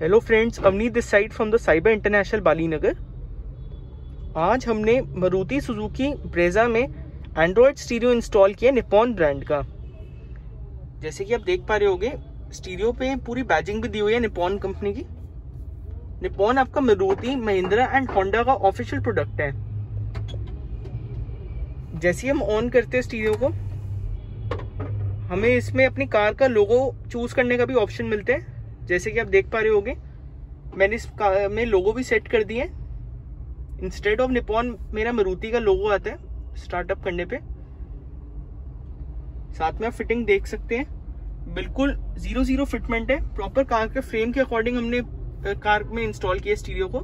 Hello friends Avani this side from the cyber international Bali Nagar आज हमने Maruti Suzuki Brezza में Android stereo install किया Nippon brand का। जैसे कि आप देख पा रहे होगे स्टीरियो पे पूरी बैजिंग भी दी हुई है निपॉन कंपनी की। निपॉन आपका मरुति महिंद्रा एंड होंडा का ऑफिशियल प्रोडक्ट है। जैसे ही हम ऑन करते हैं स्टीरियो को, हमें इसमें अपनी कार का लोगो चूज़ करने का भी ऑप्शन मिलता हैं। जैसे कि आप देख पा रहे होगे, मैंने इस कार में लोगो भी सेट कर दिए इंस्टेड ऑफ़ निपॉन मेरा मरुति का लोगो आता है स्टार्टअप करने पे। साथ में आप फिटिंग देख सकते हैं। बिल्कुल ज़ीरो ज़ीरो फिटमेंट है। प्रॉपर कार के फ्रेम के अकॉर्डिंग हमने कार में इंस्टॉल किया स्टीरियो को।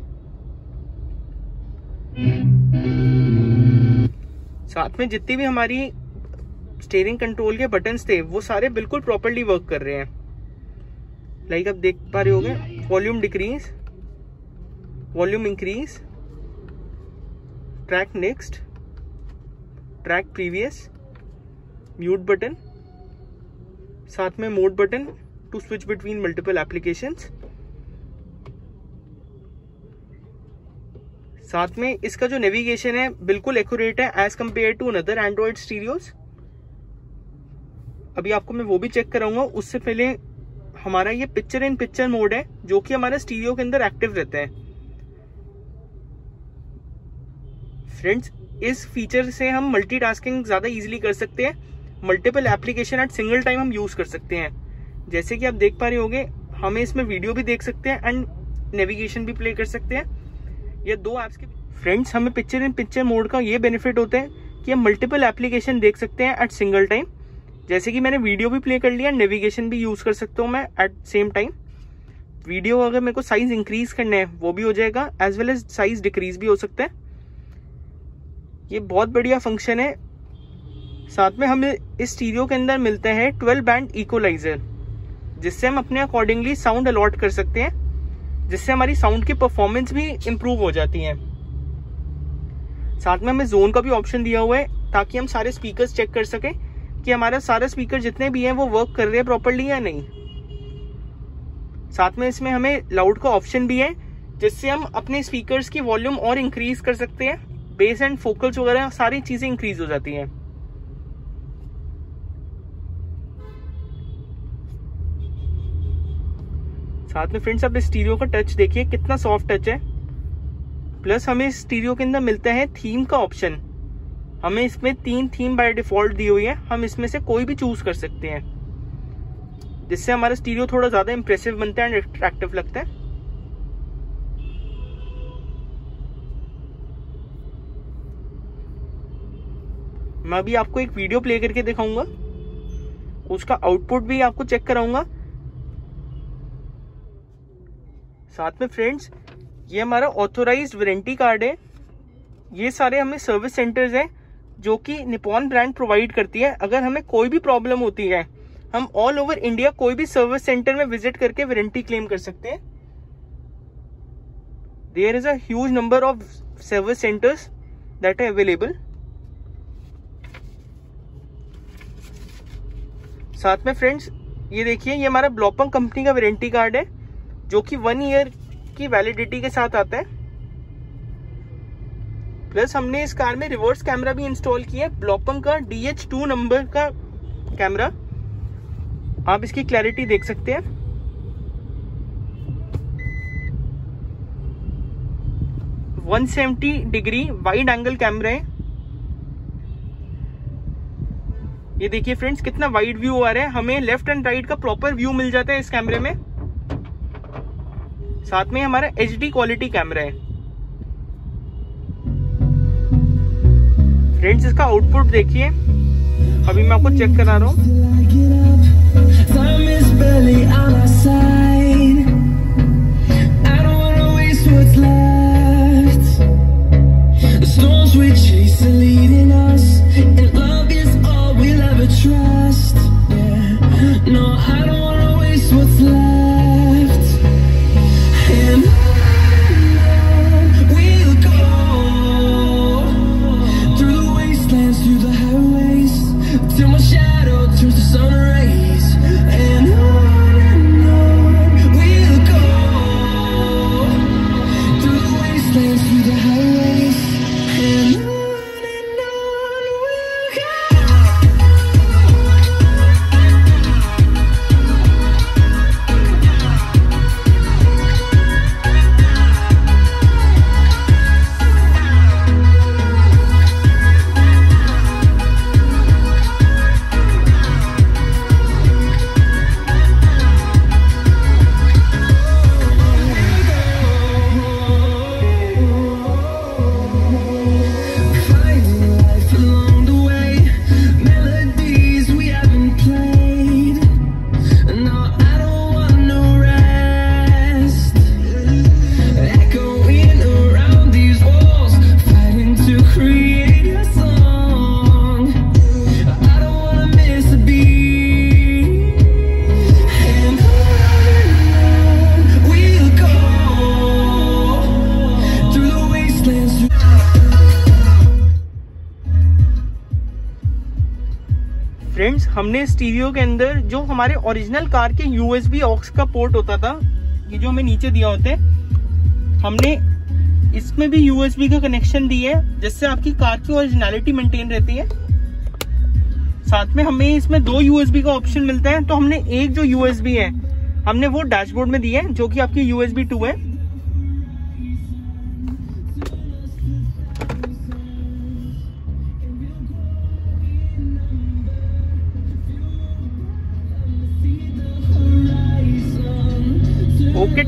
साथ में जितनी भी हमारी स्टेयरिंग कंट्रोल के बटन्स थे, वो सारे बिल्कुल प्रॉपरली वर्क कर रहे हैं। लाइक आप देख पा रहे होगे volume decrease volume increase track next track previous mute button साथ में mode button to switch between multiple applications साथ में इसका जो नेविगेशन है, बिल्कुल एक्यूरेट है as compare to another Android stereos अभी आपको मैं वो भी चेक कराऊँगा, उससे पहले हमारा ये पिक्चर इन पिक्चर मोड है, जो कि हमारा स्टीरियो के अंदर एक्टिव रहता है। फ्रेंड्स इस फीचर से हम मल्टीटास्किंग ज़्यादा इजीली कर सकते हैं। Multiple application at single time हम यूज़ कर सकते हैं। जैसे कि आप देख पा रहे होंगे, हमें इसमें वीडियो भी देख सकते हैं एंड नेविगेशन भी प्ले कर सकते हैं। ये दो ऐप्स के फ्रेंड्स हमें पिक्चर इन पिक्चर मोड का ये बेनिफिट होता है कि हम मल्टीपल एप्लीकेशन देख सकते हैं एट सिंगल टाइम जैसे कि मैंने वीडियो भी प्ले कर लिया नेविगेशन भी यूज़ कर सकता हूँ मैं एट सेम टाइम वीडियो अगर मेरे को साइज़ इंक्रीज करना है, वो भी हो जाएगा as well as size decrease भी हो सकता है. ये बहुत बढ़िया फ़ंक्शन है. साथ में हमें इस स्टीरियो के अंदर मिलते हैं ट्वेल्व बैंड इक्वलाइजर जिससे हम अपने अकॉर्डिंगली साउंड अलॉट कर सकते हैं, जिससे हमारी साउंड की परफॉर्मेंस भी इम्प्रूव हो जाती है. साथ में हमें जोन का भी ऑप्शन दिया हुआ है, ताकि हम सारे स्पीकर्स चेक कर सकें. कि हमारा सारे स्पीकर जितने भी हैं, वो वर्क कर रहे हैं प्रॉपरली या नहीं? साथ में इसमें हमें लाउड का ऑप्शन भी है, जिससे हम अपने स्पीकर्स की वॉल्यूम और इंक्रीज कर सकते हैं। बेस एंड फोकल्स वगैरह सारी चीज़ें इंक्रीज हो जाती हैं। साथ में फ्रेंड्स आप स्टीरियो का टच देखिए, कितना सॉफ्ट टच है। प्लस हमें स्टीरियो के अंदर मिलता है थीम का ऑप्शन हमें इसमें तीन थीम बाय डिफ़ॉल्ट दी हुई है। हम इसमें से कोई भी चूज़ कर सकते हैं। जिससे हमारा स्टीरियो थोड़ा ज़्यादा इंप्रेसिव बनता है एंड अट्रैक्टिव लगता है। मैं अभी आपको एक वीडियो प्ले करके दिखाऊँगा। उसका आउटपुट भी आपको चेक कराऊँगा। साथ में फ्रेंड्स ये हमारा ऑथोराइज्ड वारंटी कार्ड है। ये सारे हमें सर्विस सेंटर्स हैं। जो कि निपॉन ब्रांड प्रोवाइड करती है। अगर हमें कोई भी प्रॉब्लम होती है, हम ऑल ओवर इंडिया कोई भी सर्विस सेंटर में विज़िट करके वारंटी क्लेम कर सकते हैं। There is a number of service centres that are available साथ में फ्रेंड्स ये देखिए, ये हमारा ब्लॉपंग कंपनी का वारंटी कार्ड है, जो कि वन ईयर की वैलिडिटी के साथ आता है। प्लस हमने इस कार में रिवर्स कैमरा भी इंस्टॉल किया है। ब्लॉपंग का डी एच टू नंबर का कैमरा आप इसकी क्लैरिटी देख सकते हैं। One seventy degree wide angle camera है। ये देखिए फ्रेंड्स कितना वाइड व्यू आ रहा है। हमें लेफ़्ट एंड राइट का प्रॉपर व्यू मिल जाता है इस कैमरे में। साथ में हमारा एचडी क्वालिटी कैमरा है। फ्रेंड्स इसका आउटपुट देखिए अभी मैं आपको चेक करा रहा हूँ friends हमने स्टीरियो के अंदर जो हमारे ओरिजिनल कार के यूएसबी ऑक्स का पोर्ट होता था, ये जो हमें नीचे दिया होते, हमने इसमें भी यूएसबी का कनेक्शन दिया है, जिससे आपकी कार की ओरिजिनलिटी मेंटेन रहती है। साथ में हमें इसमें दो यूएसबी का ऑप्शन मिलता है तो हमने एक जो यूएसबी है, हमने वो डैशबोर्ड में दिया है, जो कि आपकी यूएसबी टू है।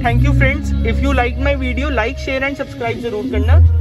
Thank you friends if you like my video like share and subscribe ज़रूर करना।